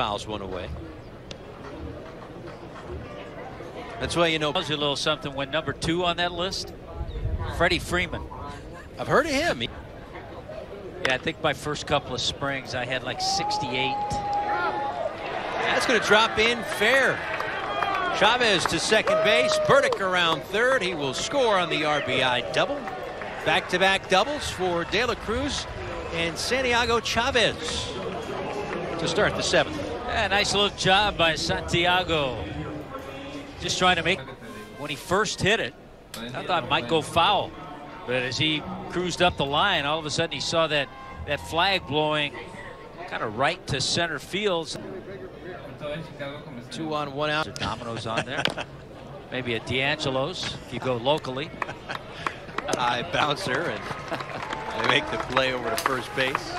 fouls one away. That's why you know. Tells you a little something when number two on that list, Freddie Freeman. I've heard of him. Yeah, I think my first couple of springs I had like 68. That's going to drop in fair. Chavez to second base. Burdick around third. He will score on the RBI double. Back-to-back -back doubles for De La Cruz and Santiago Chavez to start the seventh. Yeah, nice little job by Santiago. Just trying to make, when he first hit it, I thought it might go foul. But as he cruised up the line, all of a sudden he saw that, that flag blowing kind of right to center field. Two on, one out. Domino's on there. Maybe a D'Angelo's if you go locally. High bouncer and they make the play over to first base.